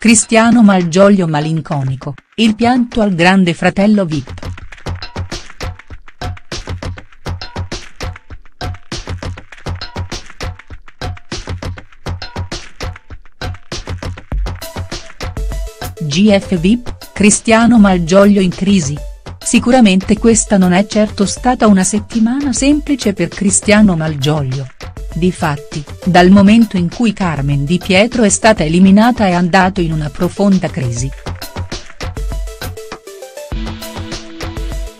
Cristiano Malgioglio malinconico, il pianto al grande fratello Vip. GF Vip, Cristiano Malgioglio in crisi? Sicuramente questa non è certo stata una settimana semplice per Cristiano Malgioglio. Difatti, dal momento in cui Carmen Di Pietro è stata eliminata è andato in una profonda crisi.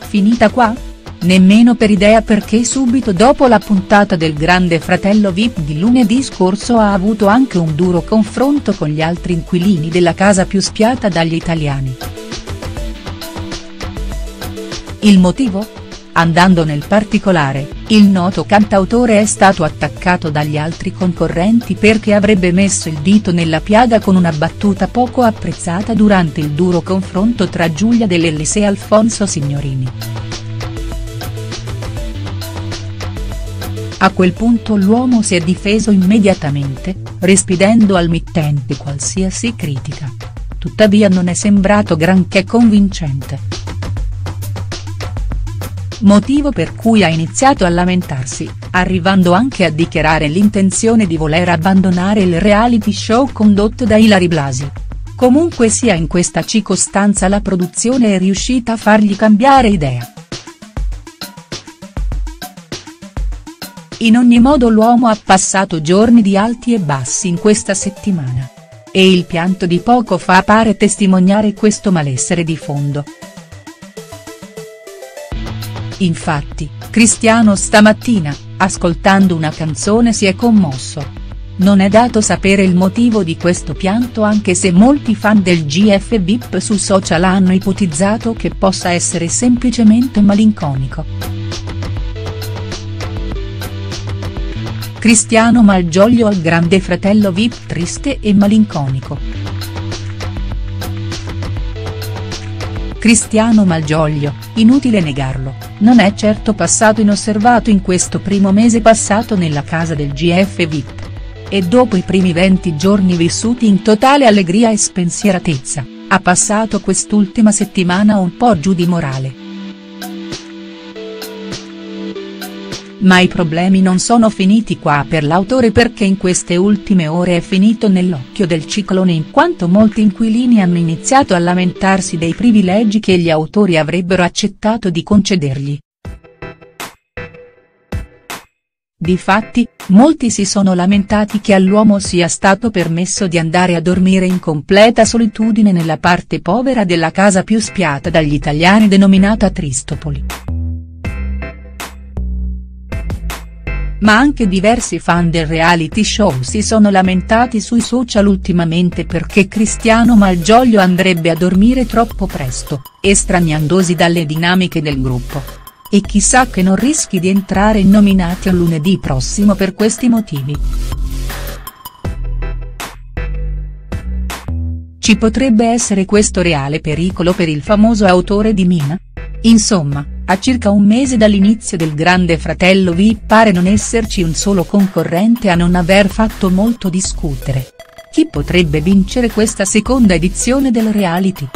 Finita qua? Nemmeno per idea perché subito dopo la puntata del Grande Fratello Vip di lunedì scorso ha avuto anche un duro confronto con gli altri inquilini della casa più spiata dagli italiani. Il motivo? Andando nel particolare, il noto cantautore è stato attaccato dagli altri concorrenti perché avrebbe messo il dito nella piaga con una battuta poco apprezzata durante il duro confronto tra Giulia Dell'Ellis e Alfonso Signorini. A quel punto l'uomo si è difeso immediatamente, rispedendo al mittente qualsiasi critica. Tuttavia non è sembrato granché convincente motivo per cui ha iniziato a lamentarsi, arrivando anche a dichiarare l'intenzione di voler abbandonare il reality show condotto da Ilari Blasi. Comunque sia in questa circostanza la produzione è riuscita a fargli cambiare idea. In ogni modo l'uomo ha passato giorni di alti e bassi in questa settimana. E il pianto di poco fa pare testimoniare questo malessere di fondo. Infatti, Cristiano stamattina, ascoltando una canzone si è commosso. Non è dato sapere il motivo di questo pianto anche se molti fan del GF VIP su social hanno ipotizzato che possa essere semplicemente malinconico. Cristiano Malgioglio al grande fratello VIP triste e malinconico. Cristiano Malgioglio, inutile negarlo, non è certo passato inosservato in questo primo mese passato nella casa del GF VIP. E dopo i primi 20 giorni vissuti in totale allegria e spensieratezza, ha passato quest'ultima settimana un po' giù di morale. Ma i problemi non sono finiti qua per l'autore perché in queste ultime ore è finito nell'occhio del ciclone in quanto molti inquilini hanno iniziato a lamentarsi dei privilegi che gli autori avrebbero accettato di concedergli. Difatti, molti si sono lamentati che all'uomo sia stato permesso di andare a dormire in completa solitudine nella parte povera della casa più spiata dagli italiani denominata Tristopoli. Ma anche diversi fan del reality show si sono lamentati sui social ultimamente perché Cristiano Malgioglio andrebbe a dormire troppo presto, estraniandosi dalle dinamiche del gruppo. E chissà che non rischi di entrare in nominati a lunedì prossimo per questi motivi. Ci potrebbe essere questo reale pericolo per il famoso autore di Mina? Insomma, a circa un mese dall'inizio del Grande Fratello vi pare non esserci un solo concorrente a non aver fatto molto discutere. Chi potrebbe vincere questa seconda edizione del reality?.